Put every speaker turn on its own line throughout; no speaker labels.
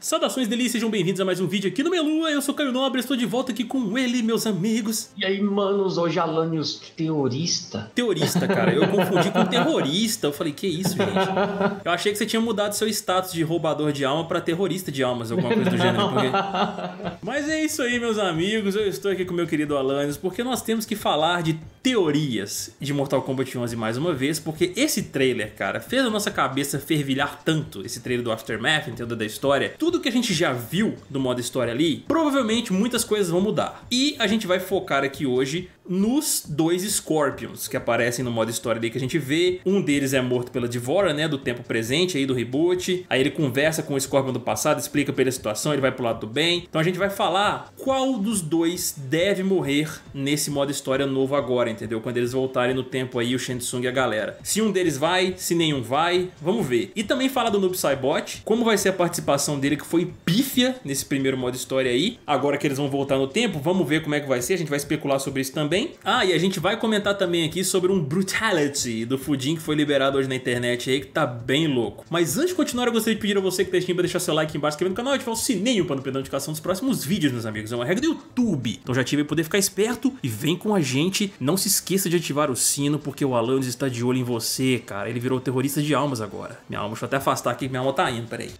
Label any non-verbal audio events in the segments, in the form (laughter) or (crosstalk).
Saudações delícias, sejam bem-vindos a mais um vídeo aqui no Melua. Eu sou Caio Nobre, estou de volta aqui com ele, meus amigos.
E aí, manos, hoje Alanios teorista.
Teorista, cara, eu (laughs) confundi com terrorista. Eu falei, que isso, gente? Eu achei que você tinha mudado seu status de roubador de alma para terrorista de almas, alguma coisa do (laughs) gênero. Porque... Mas é isso aí, meus amigos. Eu estou aqui com meu querido Alanios, porque nós temos que falar de teorias de Mortal Kombat 11 mais uma vez, porque esse trailer, cara, fez a nossa cabeça fervilhar tanto, esse trailer do Aftermath, entendeu, da história. Tudo que a gente já viu do modo história ali, provavelmente muitas coisas vão mudar. E a gente vai focar aqui hoje nos dois Scorpions que aparecem no modo história ali que a gente vê. Um deles é morto pela Divora, né, do tempo presente aí do reboot. Aí ele conversa com o Scorpion do passado, explica pra ele a situação, ele vai pro lado do bem. Então a gente vai falar qual dos dois deve morrer nesse modo história novo agora, entendeu? Quando eles voltarem no tempo aí, o Shensung e a galera. Se um deles vai, se nenhum vai, vamos ver. E também falar do Noob Saibot, como vai ser a participação dele que foi pífia nesse primeiro modo história aí. Agora que eles vão voltar no tempo, vamos ver como é que vai ser, a gente vai especular sobre isso também. Ah, e a gente vai comentar também aqui sobre um Brutality do Fudin que foi liberado hoje na internet aí, que tá bem louco. Mas antes de continuar, eu gostaria de pedir a você que tá assistindo pra deixar seu like aqui embaixo, inscrever no canal e ativar o sininho para não perder a notificação dos próximos vídeos, meus amigos. É uma regra do YouTube. Então já tive poder ficar esperto e vem com a gente. Não se esqueça de ativar o sino, porque o Alanis está de olho em você, cara. Ele virou terrorista de almas agora. Minha alma, deixa eu até afastar aqui que minha alma tá indo, peraí.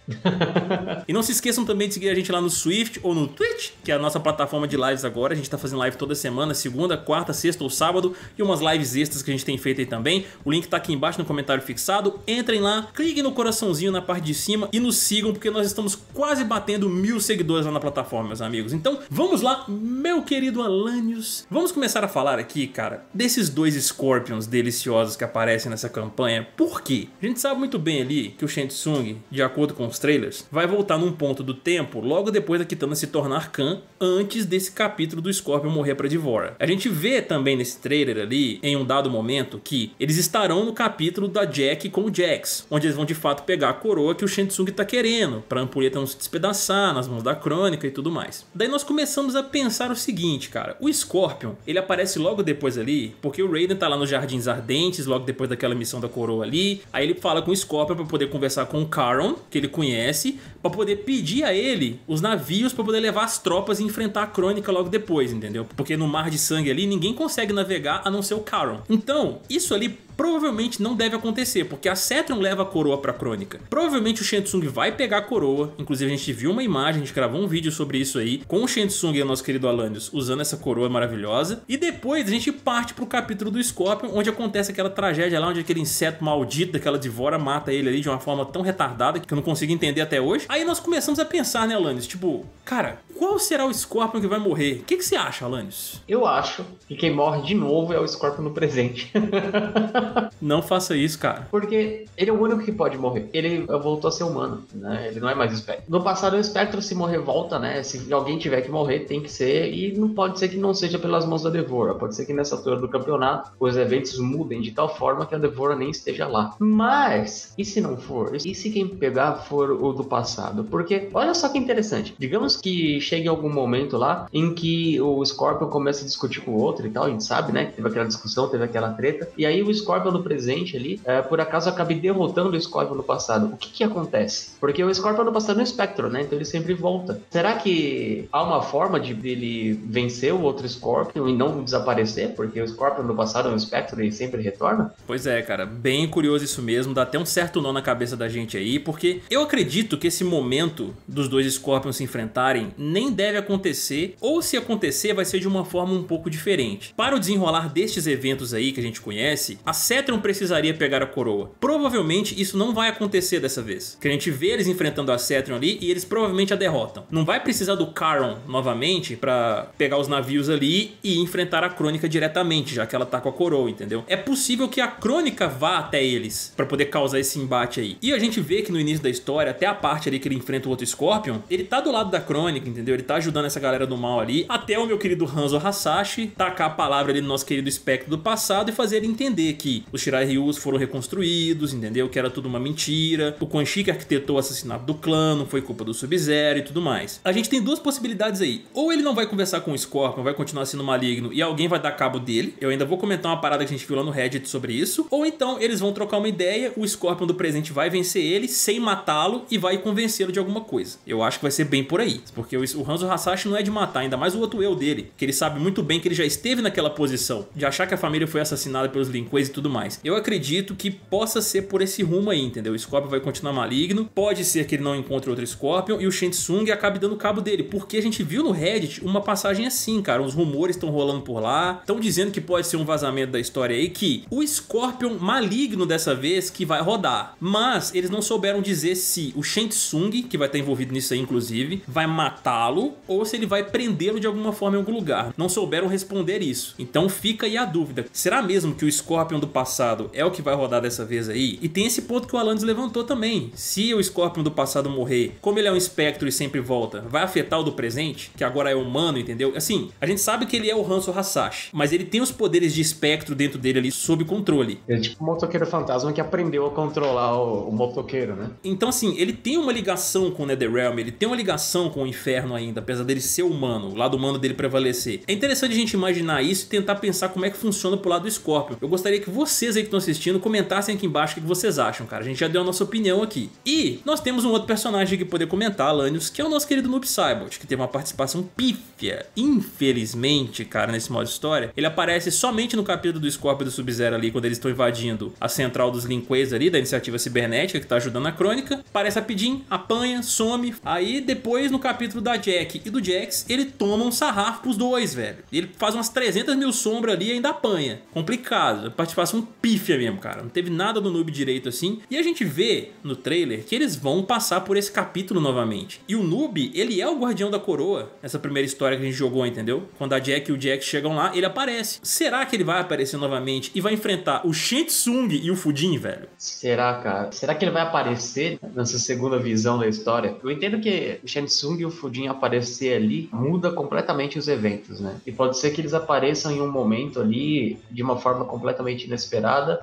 (laughs) e não se esqueçam também de seguir a gente lá no Swift ou no Twitch, que é a nossa plataforma de lives agora. A gente tá fazendo live toda semana, segunda, quarta, sexta ou sábado e umas lives extras que a gente tem feito aí também. O link tá aqui embaixo no comentário fixado. Entrem lá, cliquem no coraçãozinho na parte de cima e nos sigam porque nós estamos quase batendo mil seguidores lá na plataforma, meus amigos. Então vamos lá, meu querido Alanios. Vamos começar a falar aqui, cara, desses dois Scorpions deliciosos que aparecem nessa campanha. Por quê? A gente sabe muito bem ali que o Shensung, de acordo com os trailers, vai voltar num ponto do tempo logo depois da Kitana se tornar Khan, antes desse capítulo do Scorpion morrer pra Divora. A gente vê também nesse trailer ali, em um dado momento, que eles estarão no capítulo da Jack com o Jax, onde eles vão de fato pegar a coroa que o Shensung tá querendo, pra ampulheta não se despedaçar nas mãos da Crônica e tudo mais. Daí nós começamos a pensar o seguinte, cara, o Scorpion, ele aparece logo depois ali, porque o Raiden tá lá nos Jardins Ardentes, logo depois daquela missão da coroa ali, aí ele fala com o Scorpion pra poder conversar com o Caron, que ele conhece, pra poder pedir a ele os navios pra poder levar as tropas e enfrentar a Crônica logo depois, entendeu? Porque no Mar de Sangue ali, ninguém consegue navegar a não ser o Caron. Então, isso ali provavelmente não deve acontecer, porque a Cetron leva a coroa pra Crônica. Provavelmente o Shensung vai pegar a coroa, inclusive a gente viu uma imagem, a gente gravou um vídeo sobre isso aí, com o Shensung e o nosso querido Alanios usando essa coroa maravilhosa. E depois a gente parte pro capítulo do Scorpion, onde acontece aquela tragédia lá, onde aquele inseto maldito daquela Divora mata ele ali de uma forma tão retardada que eu não consigo entender até hoje. Aí nós começamos a pensar, né, Alanios? Tipo, cara, qual será o Scorpion que vai morrer? O que, que você acha, Alanios?
Eu acho que quem morre de novo é o Scorpion no presente. (laughs) (laughs)
Não faça isso, cara.
Porque ele é o único que pode morrer. Ele voltou a ser humano, né? Ele não é mais espectro. No passado, o espectro, se morrer, volta, né? Se alguém tiver que morrer, tem que ser. E não pode ser que não seja pelas mãos da Devora. Pode ser que nessa altura do campeonato os eventos mudem de tal forma que a Devora nem esteja lá. Mas, e se não for? E se quem pegar for o do passado? Porque, olha só que interessante. Digamos que chegue algum momento lá em que o Scorpion começa a discutir com o outro e tal. A gente sabe, né? Teve aquela discussão, teve aquela treta. E aí o Scorpion no presente ali, é, por acaso acabei derrotando o Scorpion no passado. O que que acontece? Porque o Scorpion no passado é um Spectro, né? Então ele sempre volta. Será que há uma forma de ele vencer o outro Scorpion e não desaparecer? Porque o Scorpion no passado é um Spectro e sempre retorna?
Pois é, cara. Bem curioso isso mesmo. Dá até um certo nó na cabeça da gente aí, porque eu acredito que esse momento dos dois Scorpions se enfrentarem nem deve acontecer, ou se acontecer, vai ser de uma forma um pouco diferente. Para o desenrolar destes eventos aí que a gente conhece, a Cetron precisaria pegar a coroa. Provavelmente isso não vai acontecer dessa vez. Que a gente vê eles enfrentando a Cetron ali e eles provavelmente a derrotam. Não vai precisar do Caron novamente para pegar os navios ali e enfrentar a Crônica diretamente, já que ela tá com a coroa, entendeu? É possível que a Crônica vá até eles para poder causar esse embate aí. E a gente vê que no início da história, até a parte ali que ele enfrenta o outro Scorpion, ele tá do lado da Crônica, entendeu? Ele tá ajudando essa galera do mal ali, até o meu querido Hanzo Hasashi tacar a palavra ali no nosso querido espectro do passado e fazer ele entender que que os Shirai Ryus foram reconstruídos, entendeu? Que era tudo uma mentira. O Quan Chi que arquitetou o assassinato do clã, não foi culpa do Sub-Zero e tudo mais. A gente tem duas possibilidades aí. Ou ele não vai conversar com o Scorpion, vai continuar sendo maligno e alguém vai dar cabo dele. Eu ainda vou comentar uma parada que a gente viu lá no Reddit sobre isso. Ou então eles vão trocar uma ideia, o Scorpion do presente vai vencer ele sem matá-lo e vai convencê-lo de alguma coisa. Eu acho que vai ser bem por aí. Porque o Hanzo Hasashi não é de matar, ainda mais o outro eu dele, que ele sabe muito bem que ele já esteve naquela posição de achar que a família foi assassinada pelos Linquês e tudo mais. Eu acredito que possa ser por esse rumo aí, entendeu? O Scorpion vai continuar maligno, pode ser que ele não encontre outro Scorpion e o Shensung acabe dando cabo dele, porque a gente viu no Reddit uma passagem assim, cara, os rumores estão rolando por lá, estão dizendo que pode ser um vazamento da história aí que o Scorpion maligno dessa vez que vai rodar, mas eles não souberam dizer se o Shensung, que vai estar envolvido nisso aí inclusive, vai matá-lo ou se ele vai prendê-lo de alguma forma em algum lugar. Não souberam responder isso. Então fica aí a dúvida. Será mesmo que o Scorpion do passado é o que vai rodar dessa vez aí? E tem esse ponto que o Alanis levantou também. Se o Scorpion do passado morrer, como ele é um espectro e sempre volta, vai afetar o do presente, que agora é humano, entendeu? Assim, a gente sabe que ele é o Hanzo Hasashi, mas ele tem os poderes de espectro dentro dele ali sob controle.
Ele é tipo um motoqueiro fantasma que aprendeu a controlar o, o motoqueiro, né?
Então assim, ele tem uma ligação com o Netherrealm, ele tem uma ligação com o inferno ainda, apesar dele ser humano, o lado humano dele prevalecer. É interessante a gente imaginar isso e tentar pensar como é que funciona pro lado do Scorpion. Eu gostaria que vocês aí que estão assistindo comentassem aqui embaixo o que vocês acham, cara. A gente já deu a nossa opinião aqui. E nós temos um outro personagem que poder comentar, Alanios, que é o nosso querido Noob Saibot, que teve uma participação pífia. Infelizmente, cara, nesse modo história, ele aparece somente no capítulo do Scorpion do Sub-Zero ali, quando eles estão invadindo a central dos Linquês ali, da iniciativa cibernética, que tá ajudando a crônica. Aparece rapidinho, apanha, some. Aí depois, no capítulo da Jack e do Jax, ele toma um sarrafo pros dois, velho. Ele faz umas 300 mil sombras ali e ainda apanha. Complicado. A participação pífia mesmo, cara. Não teve nada do noob direito assim. E a gente vê no trailer que eles vão passar por esse capítulo novamente. E o noob, ele é o guardião da coroa nessa primeira história que a gente jogou, entendeu? Quando a Jack e o Jax chegam lá, ele aparece. Será que ele vai aparecer novamente e vai enfrentar o Shensung e o Fudin, velho?
Será, cara? Será que ele vai aparecer nessa segunda visão da história? Eu entendo que o Shensung e o Fudin aparecer ali muda completamente os eventos, né? E pode ser que eles apareçam em um momento ali de uma forma completamente inesperada,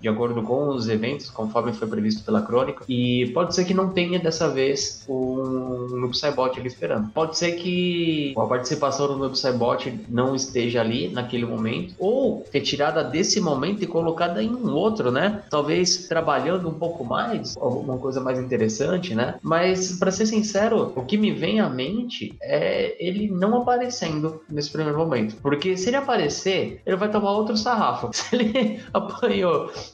de acordo com os eventos, conforme foi previsto pela crônica. E pode ser que não tenha dessa vez um Noob Saibot ali esperando. Pode ser que a participação do Noob Saibot não esteja ali naquele momento, ou retirada desse momento e colocada em um outro, né? Talvez trabalhando um pouco mais, alguma coisa mais interessante, né? Mas para ser sincero, o que me vem à mente é ele não aparecendo nesse primeiro momento. Porque se ele aparecer, ele vai tomar outro sarrafo. (laughs) Se ele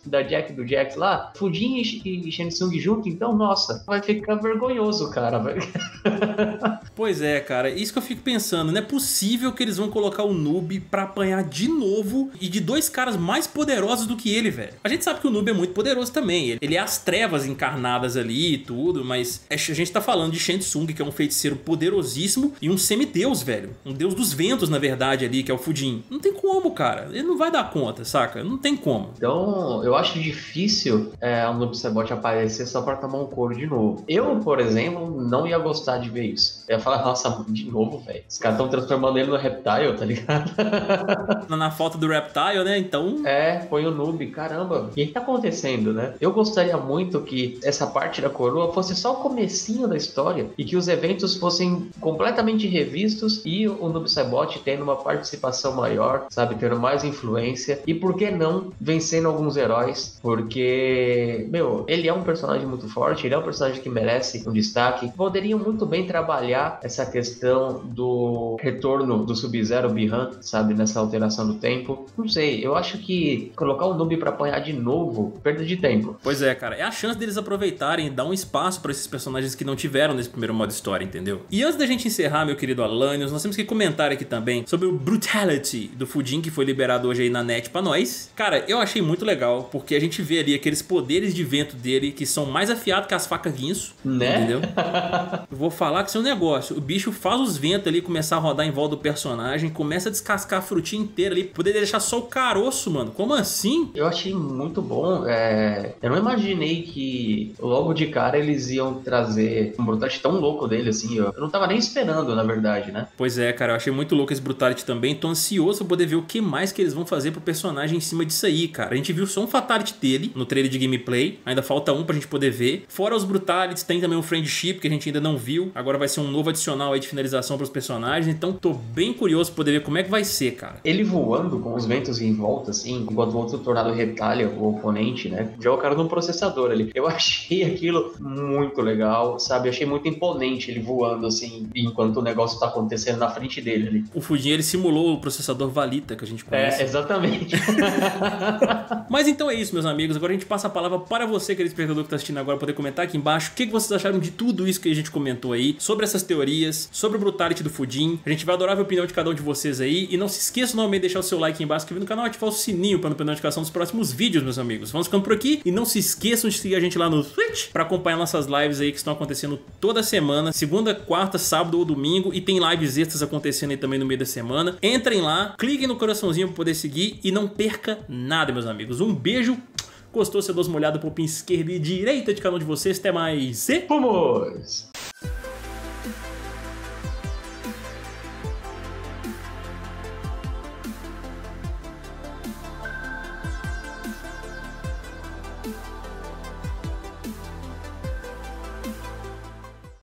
da Jack do Jax lá, Fujin e Shensung junto, então, nossa, vai ficar vergonhoso, cara. (laughs)
pois é, cara, isso que eu fico pensando. Não é possível que eles vão colocar o Noob pra apanhar de novo e de dois caras mais poderosos do que ele, velho. A gente sabe que o Noob é muito poderoso também. Ele é as trevas encarnadas ali e tudo, mas a gente tá falando de Shensung, que é um feiticeiro poderosíssimo e um semideus, velho. Um deus dos ventos, na verdade, ali, que é o Fujin. Não tem como, cara. Ele não vai dar conta, saca? Não tem como.
Então, eu acho difícil é, o Noob Saibot aparecer só pra tomar um couro de novo. Eu, por exemplo, não ia gostar de ver isso. Eu ia falar, nossa, de novo, velho. Os caras estão transformando ele no Reptile, tá ligado? (laughs)
Na foto do Reptile, né? Então.
É, foi o Noob. Caramba, o que tá acontecendo, né? Eu gostaria muito que essa parte da coroa fosse só o comecinho da história e que os eventos fossem completamente revistos e o Noob Saibot tendo uma participação maior, sabe? Tendo mais influência. E por que não vencendo alguns heróis? Porque, meu, ele é um personagem muito forte, ele é um personagem que merece um destaque. Poderiam muito bem trabalhar essa questão do retorno do Sub-Zero Bihan, sabe? Nessa alteração do tempo. Não sei, eu acho que colocar o Noob pra apanhar de novo, perda de tempo.
Pois é, cara. É a chance deles aproveitarem e dar um espaço para esses personagens que não tiveram nesse primeiro modo história, entendeu? E antes da gente encerrar, meu querido Alanios, nós temos que comentar aqui também sobre o Brutality do Fujin, que foi liberado hoje aí na net pra nós. Cara, eu achei muito legal, porque a gente vê ali aqueles poderes de vento dele que são mais afiados que as facas guinso,
né?
entendeu? (laughs) eu vou falar que isso é um negócio. O bicho faz os ventos ali, começar a rodar em volta do personagem, começa a descascar a frutinha inteira ali, poder deixar só o caroço, mano. Como assim?
Eu achei muito bom. É... Eu não imaginei que logo de cara eles iam trazer um Brutality tão louco dele, assim. Eu não tava nem esperando, na verdade, né?
Pois é, cara, eu achei muito louco esse Brutality também. Tô ansioso pra poder ver o que mais que eles vão fazer pro personagem em cima disso aí, cara. A gente viu só um Fatality dele no trailer de gameplay. Ainda falta um pra gente poder ver. Fora os Brutalities, tem também um Friendship que a gente ainda não viu. Agora vai ser um novo adicional aí de finalização pros personagens. Então tô bem curioso pra poder ver como é que vai ser, cara.
Ele voando com os ventos em volta, assim, enquanto o outro tornado retalha o oponente, né? Já o cara no processador ali. Eu (laughs) achei aquilo muito legal, sabe? achei muito imponente ele voando, assim, enquanto o negócio tá acontecendo na frente dele ali.
O Fujin, ele simulou o processador Valita que a gente conhece.
É, exatamente. (laughs) (laughs)
Mas então é isso, meus amigos. Agora a gente passa a palavra para você, querido espectador que tá assistindo agora, poder comentar aqui embaixo o que vocês acharam de tudo isso que a gente comentou aí, sobre essas teorias, sobre o Brutality do Fujin. A gente vai adorar ver a opinião de cada um de vocês aí. E não se esqueça novamente de deixar o seu like aí embaixo, inscrever no canal e ativar o sininho para não perder notificação dos próximos vídeos, meus amigos. Vamos ficando por aqui e não se esqueçam de seguir a gente lá no Twitch para acompanhar nossas lives aí que estão acontecendo toda semana, segunda, quarta, sábado ou domingo. E tem lives extras acontecendo aí também no meio da semana. Entrem lá, cliquem no coraçãozinho para poder seguir e não perca nada, meus amigos. Um beijo. Gostou? Você dá uma olhada pro pin esquerda e direita de cada um de vocês. Até mais. E...
Vamos!